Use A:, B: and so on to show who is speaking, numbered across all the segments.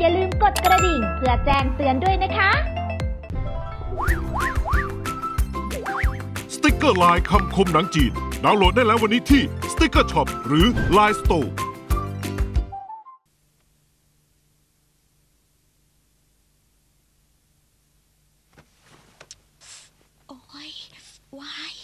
A: อย่าลืมกดกระดิ่ง เพื่อแจ้งเตือนด้วยนะคะ
B: สติกเกอร์ลายคำคมหนังจีน ดาวน์โหลดได้แล้ววันนี้ที่ Sticker Shop หรือ Line Store
C: โอ้ยวาย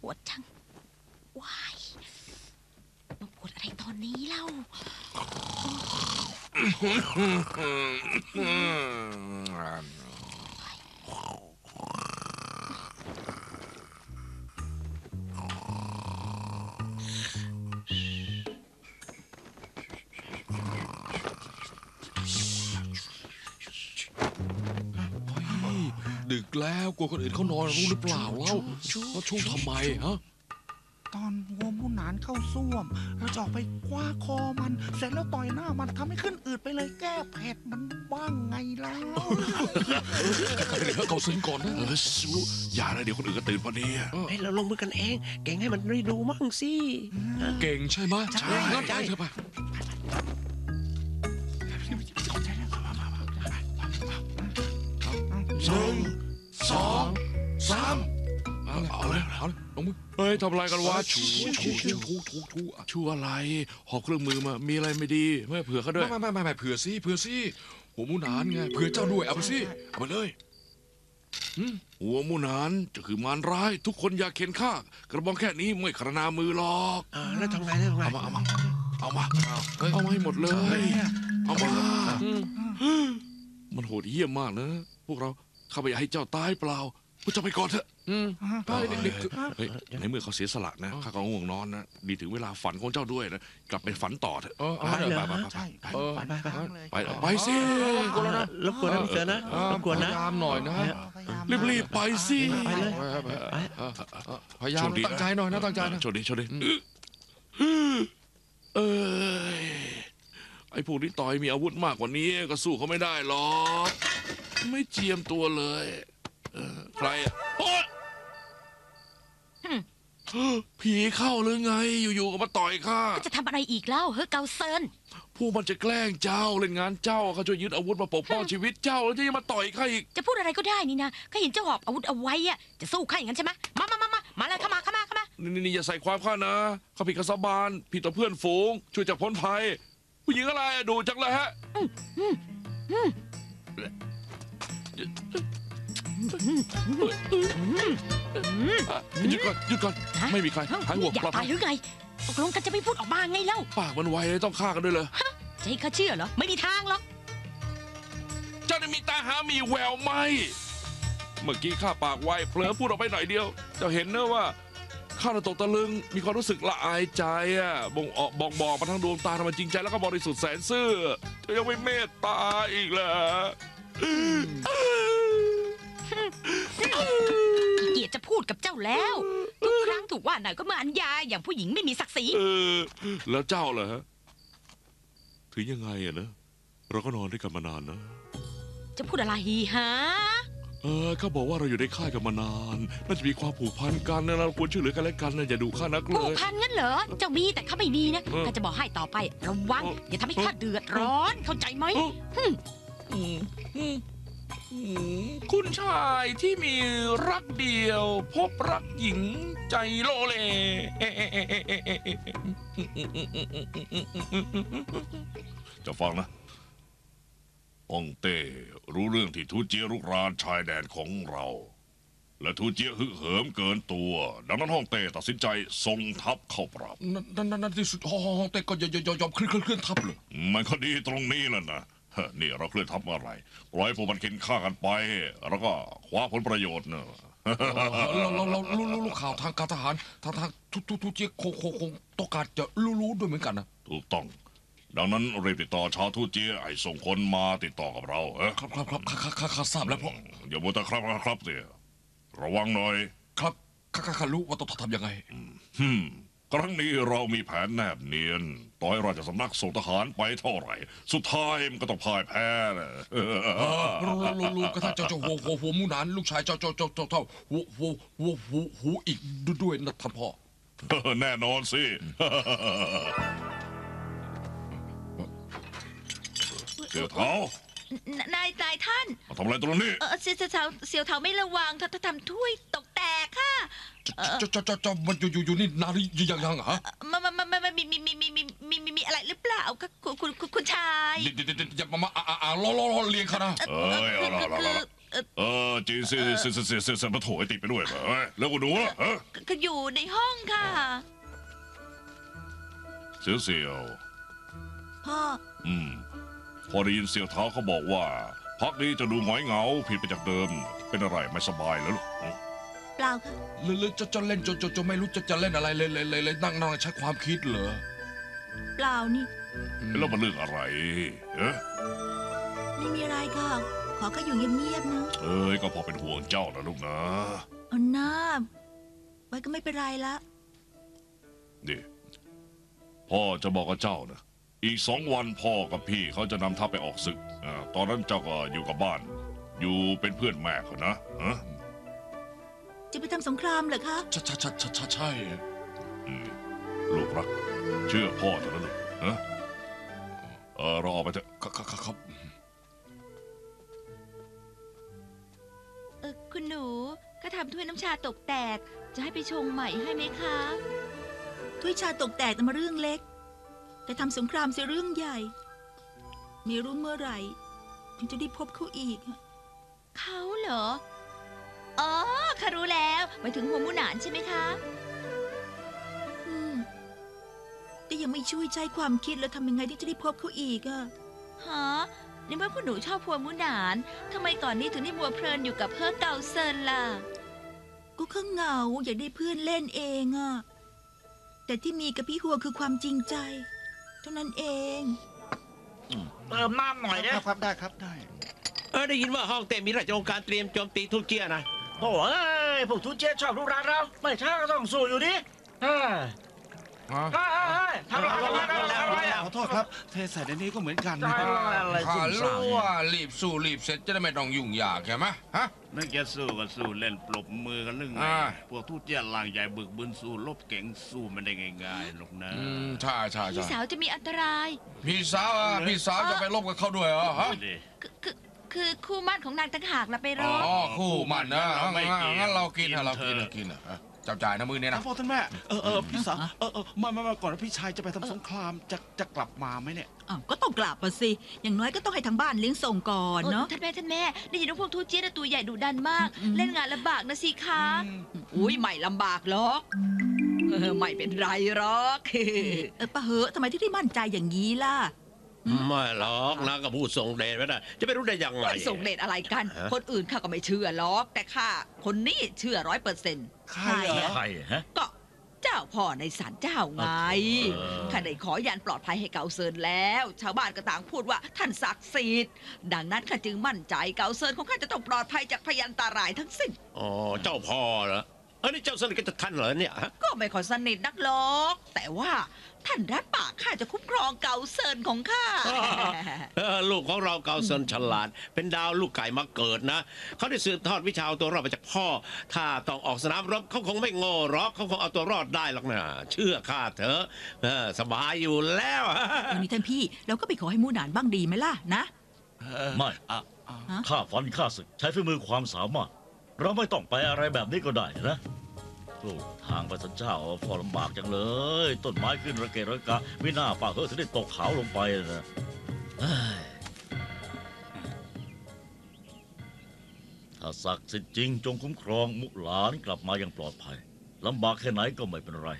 C: ปวดจังวายมาปวดอะไรตอนนี้เล่า
D: ดึกแล้วกลัวคนอื่นเขานอนรู้หรือเปล่าเล่าว่าชุ่มทำไมฮะ
E: เข้าส้วมเราจะออกไปคว้าคอมัน เสร็จแล้วต่อยหน้ามันทำให้ขึ้นอืดไปเลยแก้เผ็ดมันบ้างไงแล้ว
D: เดี๋ยวเขาซึ้งก่อนนะ
F: เออสู้อย่านะเดี๋ยวคนอื่นก็ตื่นพอดีอะ
G: ให้เราลงมือกันเอง เก่งให้มันได้ดูมั่งสิ
D: เก่งใช่ไหม
E: ใช่
D: งั้นไปเถอะไป
F: สองสองสาม
D: เอาเลยเอาเลยเอาเลยลงมือเฮ้ยทำอะไรกันวะชูชูชูชูชูชูอะ
F: ชั่วอะไรหอบเครื่องมือมา มีอะไรไม่ดีไม่เผื่อเขาด้วย
D: ไม่ไม่ไม่ไม่เผื่อสิเผื่อสิหัวหมูหนานไงเผื่อเจ้าด้วยเอาไปสิเอาไปเลย
F: หัวมุนานจะคือมารร้าย ทุกคนอยากเข็นข้ากระบองแค่นี้ไม่ขรนามือหรอก
G: อ่าแล้วทำไงแล้วทำไง
F: เอามาเอามาเอามา
D: เฮ้ย
F: เอามาให้หมดเลย เอามา
D: อืม
F: มันโหดเหี้ยมมากนะพวกเราข้าไม่อยากให้เจ้าตายเปล่า พวกเจ้าไปก่อนเถอะ
D: อืม
F: เฮ้ย
D: เด็กๆคือ
F: เฮ้ยในเมื่อเขาเสียสละนะข้าก็ง่วงนอนนะดีถึงเวลาฝันของเจ้าด้วยนะกลับไปฝันต่อเถอะ
D: เออเอา
F: ไป
D: เดี๋ยว
F: ไปไป
E: ใช่
F: ไป
D: เออ
G: ไปไปไป
F: ไปไปสิ
D: กลัวแล้วนะ
G: รบกวนนะพี่เสือนะ
D: เออ
G: รบกวนนะ
D: พยายามหน่อยนะ
F: รีบรีบๆไปสิ
G: ไปเลย
D: ไปไป
G: ไป
D: เออเออพยายาม
F: โชคดี
D: ตั้งใจหน่อยนะตั้งใจนะ
F: โชคดีโชคดี
D: อืม
F: เอ้ยไอ้พวกที่ต่อยมีอาวุธมากกว่านี้ก็สู้เขาไม่ได้หรอกไม่เจียมตัวเลย เออใครอะโอ๊ยผีเข้าหรือไง อยู่ๆก็มาต่อยข้า
C: จะทำอะไรอีกเล่าเฮ้ยเกาเซิน
F: พวกมันจะแกล้งเจ้าเล่นงานเจ้าเขาจะยึดอาวุธมาปกป้องชีวิตเจ้าแล้วจะมาต่อยข้าอีก
C: จะพูดอะไรก็ได้นี่นะข้าเห็นเจ้าหอบอาวุธเอาไว้อะจะสู้ข้าอย่างนั้นใช่ไหมมามามามามาเลยเข้ามาเข้ามาเข้ามา
F: นี่นี่นี่อย่าใส่ความข้านะข้าผิดกับสาบานผิดต่อเพื่อนฝูง ช่วยจากพ้นภัย ผู้หญิงอะไรอะดูจังเลยฮะ หยุดก่อนหยุดก่อน
C: ฮะ
F: ไม่มีใครหายห่วง
C: อยาก
F: ปลอด
C: ตา
F: ภั
C: ย
F: ย
C: หรือไงตกลงกันจะไม่พูดออกมาไงเล่า
F: ปากมันไวเลยต้องฆ่ากันด้วยเลย
C: จะให้ข้าเชื่อเหรอ ไม่มีทางหรอก
F: เจ้านี่มีตาหามีแววไหม เมื่อกี้ข้าปากไวเผลอพูดออกไปหน่อยเดียว เจะเห็นนะว่าข้าน่ะตกตะลึง มีความรู้สึกละอายใจอะ บ่งออกบอกบอกมาทั้งดวงตาทำไมจริงใจแล้วก็บริสุทธิ์แสนซื่อเธอยังไม่เมตตาอีกเหรอ
C: ขี้เกียจจะพูดกับเจ้าแล้ว ทุกครั้งถูกว่าหน่อยก็มาอัญญาอย่างผู้หญิงไม่มีศักดิ์ศรี
F: เออ แล้วเจ้าเหรอฮะ ถึงยังไงอะนะ เราก็นอนด้วยกันมานานนะ
C: จะพูดอะไรฮีฮะ
F: เออเขาบอกว่าเราอยู่ในค่ายกันมานาน น่าจะมีความผูกพันกันนะเราควรช่วยเหลือกันและกันนะอย่าดูข้านักเล
C: ผู้
F: ย
C: พันงั้นเหรอ เจ้ามีแต่ข้าไม่มีนะ
F: เออ
C: ข้าจะบอกให้ต่อไประวัง
F: เออ
C: อย่าทำให้ข้าเดือดร้อนเข้าใจไหม
F: อืมอืมอืม คุณชายที่มีรักเดียว พบรักหญิงใจโลเล
H: จะฟังนะฮ่องเต้รู้เรื่องที่ทูเจียรุกรานชายแดนของเรา และทูเจียฮึกเหิมเกินตัว ดังนั้นฮ่องเต้ตัดสินใจส่งทัพเข้าปราบ
D: นั่นนั่นนั่นที่สุดห้องแต่ก็ยอมยอมยอมเคลื่อนเคลื่อนเคลื่อนทับเลย
H: มันก็ดีตรงนี้แหละนะ ฮะนี่เราเคลื่อนทัพเมื่อไหร่ปล่อยให้พวกมันเข็นฆ่ากันไป แล้วก็คว้าผลประโยชน์เนอะ
D: เราเราเรารู้รู้รู้ข่าวทางการทหารทางทางทุกทุกทุกเจี๊ยคงคงคงต้องการจะรู้รู้ด้วยเหมือนกันนะ
H: ถูกต้อง ดังนั้นรีบติดต่อชาวทูเจียให้ส่งคนมาติดต่อกับเราเอะ
D: ครับครับครับข้าข้าข้าข้าทราบแล้วเพราะ
H: อย่ามัวแต่ครับครับครับเสียระวังหน่อย
D: ครับข้าข้าข้ารู้ว่าต้องทำยังไง
H: ฮึม ครั้งนี้เรามีแผนแนบเนียน ต่อยราชสำนักส่งทหารไปเท่าไหร่ สุดท้ายมันก็ต้องพ่ายแพ้นะ
D: เออรู้รู้รู้กระทะเจ้าเจ้าหัวหัวหัวมูนานลูกชายเจ้าเจ้าเจ้าเจ้าเจ้าหัวหัวหัวหัวหัวอีกด้วยนะท่านพ่อ
H: แน่นอนสิ เสี่ยวเท้านา
C: ยนายท่าน
H: มาทำอะไรตรงนี้
C: เออเสียวเสียวเถาเสียวเถาไม่ระวังถ้าทำถ้วยตก
D: จ้าเจ้าเจ้าเจ้ามันอยู่อยู่อยู่นี่นานหรือยังยังเหรอ
C: มันมันมันมันมีมีมีมีมีมีมีมีอะไรหรือเปล่าคะคุณคุณคุณคุณชาย
D: เดี๋ยวเดี๋ยวเดี๋ยวอย่ามามาอ่าอ่าอ่าล้อล้อล้อเลียงเขานะ
H: เอ้ยเอาละเอาละเอาละ
C: เออ
H: เออจีเสียเสียเสียเสียเสียเสียมาโถไอติดไปด้วยเหรอเฮ้ยแล้วก็หนูล่ะฮะ
C: ก็อยู่ในห้องค่ะ
H: เสียวเสียว
C: พ่อ
H: อืมพอได้ยินเสี่ยวเท้าเขาบอกว่า พักนี้จะดูหงอยเหงาผิดไปจากเดิม เป็นอะไรไม่สบายแล้วลูกอืม
C: เป ล่าค่ะ
D: หรือหรือจะจะเล่นจนจนจนไม่รู้จะจะเล่นอะไรเลยเลยเลยเลยนั่งนั่งใช้ความคิดเหรอ
C: เปล่านี่
H: แล้วมันเรื่องอะไรเอ๊ะ
C: ไม่มีอะไรค่ะ ขอก็อยู่เงียบๆนะ
H: เอ้ยก็พอเป็นห่วงเจ้านะลูกนะ
C: เอาหน้าไว้ก็ไม่เป็นไรละ
H: นี่ พ่อจะบอกกับเจ้านะ อีกสองวันพ่อกับพี่เขาจะนำทัพไปออกศึกอ่าตอนนั้นเจ้าก็อยู่กับบ้าน อยู่เป็นเพื่อนแม่เขานะฮะ
C: จะไปทำสงครามเหรอคะ
D: ใช่ใช่ใช่ใช่ใช่ใช่
H: อืมลูกรัก เชื่อพ่อเถอะนะลูกฮะเออรอไปเถอะ
D: ครับครับครับ
C: เออคุณหนูก็ทำถ้วยน้ำชาตกแตก จะให้ไปชงใหม่ให้ไหมคะ ถ้วยชาตกแตกน่ะมาเรื่องเล็ก แต่ทำสงครามเสียเรื่องใหญ่ ไม่รู้เมื่อไหร่ถึงจะได้พบเขาอีก เขาเหรออ๋อข้ารู้แล้ว หมายถึงหัวหมูหนานใช่ไหมคะอืมแต่ยังไม่ช่วยใช้ความคิดแล้วทำยังไงที่จะได้พบเขาอีกอะฮะนี่เมื่อคุณหนูชอบพัวหมูหนานทำไมก่อนนี้ถึงได้มัวเพลินอยู่กับเพื่อเก่าเซินล่ะ ก็ข้างเหงาอยากได้เพื่อนเล่นเองอะแต่ที่มีกับพี่หัวคือความจริงใจ เท่านั้นเอง
I: เติมน้ำหน่อย
E: ค
I: นะ
E: รับครับได้ครับได้
G: เออได้ยินว่าฮ่องเต้มีราชองค์การเตรียมโจมตีทุกเจียนะ
I: โอ้ยพวกทุเจชอบรุกรานเรา ไม่ช้าก็ต้องสู้อยู่ดิเฮ้ย
D: ฮะ
I: เฮ้ยเฮ้ยทำอะไรทำอะไรทำอะไรทำอะไรอะ
E: ขอโทษครับเทใส่ในนี้ก็เหมือนกัน
I: ทำอะไร
D: ข้า
I: สุ่มสาม
D: รู้ว่ารีบสู้รีบเสร็จจะได้ไม่ต้องยุ่งยากใช่ไหมฮะ
J: นึกจะสู้ก็สู้เล่นปลบมือกันนึงไง
D: อ่า
J: พวกทุเจียนลางใหญ่บึกบึนสู้ลบเก่งสู้มันได้ง่ายๆหรอกนะ
D: อืมใช่ใช่
C: พี่
D: ใช่
C: สาวจะมีอันตราย
D: พี่สาวอะพี่สาวจะไปรบกับเขาด้วยเหรอฮะ
J: ดิ
C: คือคือ คือคู่มั่นของนางต่างหากละไปร
D: อ๋
C: อ
D: อคู่มันนะ
J: เราไม่
D: งั้น
J: กิน
D: งั้นเรากิน
J: กิน
D: นะเรากิน
J: เถ
D: นะ
J: อะ
D: กินนะอะจับจ่ายนะมือเนี่ย
E: ครั
D: นะ
E: บพ่อท่านแม่ เออเออพี่สาว เออเออมามามาก่อนนะพี่ชายจะไปทำสงคราม จะจะกลับมาไหมเนี่ย
K: อ้าวก็ต้องกลับมาสิ อย่างน้อยก็ต้องให้ทางบ้านเลี้ยงส่งก่อนเนาะ
C: ท่านแม่ท่านแม่ได้ยินว่าพวกทูตเจี๊ยบตัวใหญ่ดุดันมาก
K: อืม
C: เล่นงานลำบากนะสิคะ
K: อุ้ยไม่ลำบากหรอกเออไม่เป็นไรหรอก เออปะเหอะทำไมที่ได้มั่นใจอย่างนี้ล่ะ
G: ไม่หรอกนะก็พูดส่งเดชไม่ได้ จะไปรู้ได้ยังไง
K: ไม่ส่งเดชอะไรกัน
G: ฮะ
K: คนอื่นข้าก็ไม่เชื่อหรอก แต่ข้าคนนี้เชื่อร้อยเปอร์เซ็นต์
E: ใครเหรอ
I: ใครฮะ
K: ก็เจ้าพ่อในศาลเจ้าไง
I: เออ
K: ข้าได้ขอยันปลอดภัยให้เกาเซินแล้ว ชาวบ้านก็ต่างพูดว่าท่านศักดิ์สิทธิ์ ดังนั้นข้าจึงมั่นใจเกาเซินของข้าจะต้องปลอดภัยจากพยันตรายทั้งสิ้น
G: อ๋อ เจ้าพ่อเหรอเออนี่เจ้าสนิทกับท่านเหรอเนี่ยฮะ
K: ก็ไม่ค่อยสนิทนักหรอก แต่ว่าท่านรับปากข้าจะคุ้มครองเกาเซินของข้า
G: เออลูกของเราเกาเซินฉลาด เป็นดาวลูกไก่มาเกิดนะเขาได้สืบทอดวิชาเอาตัวรอดมาจากพ่อ ถ้าต้องออกสนามรบเขาคงไม่โง่หรอกเขาคงเอาตัวรอดได้หรอกนะเชื่อข้าเถอะเออสบายอยู่แล้ว
K: เออนี่ท่านพี่เราก็ไปขอให้มูหนานบ้างดีไหมล่ะนะ
I: ไม่
E: อะอะ
I: ข้าฟันข้าศึกใช้ฝีมือความสามารถ เราไม่ต้องไปอะไรแบบนี้ก็ได้นะ โอ้ทางไปสันเจ้าพอลำบากจังเลย ต้นไม้ขึ้นระเกะระกะไม่น่าป่าเฮ้ยถึงได้ตกเขาลงไปนะเฮ้ยถ้าศักดิ์สิทธิ์จริงจงคุ้มครองมุหลานกลับมาอย่างปลอดภัยลำบากแค่ไหนก็ไม่เป็นไร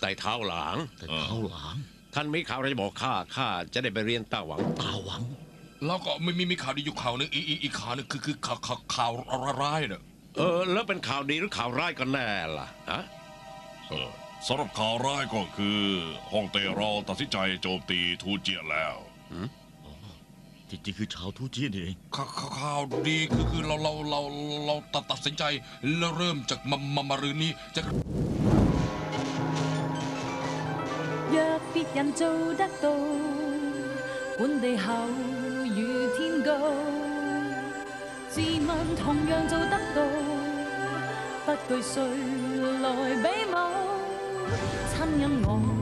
G: ไต่เท้าหลัง
I: แต่เขาหลาง
G: ท่านมีข่าวอะไรจะบอกข้าข้าจะได้ไปเรียนต้าหวัง
I: ตาหวัง
D: แล้วก็มีมีมีข่าวดีอยู่ข่าวหนึงอีกอีกอีกข่าวหนึงคือคือข่าวข่าวข่าวร้ายๆเนี่ย
G: เออ แล้วเป็นข่าวดีหรือข่าวร้ายกันแน่ล่ะฮะ
H: เออสำหรับข่าวร้ายก็คือฮ่องเต้เราตัดสินใจโจมตีทูเจียแล้ว
I: จริงๆคือชาวทูจีนเอง
D: ข่าวข่าวข่าวดีคือคือเราเราเราเราตัดตัดสินใจแล้วเริ่มจากมามามารืนนี้จะ
L: 人做得到，管地厚与天高。自问同样做得到，不惧谁来比武，亲因我。